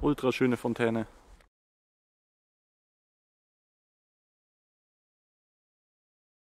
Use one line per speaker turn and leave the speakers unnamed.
Ultra schöne Fontäne.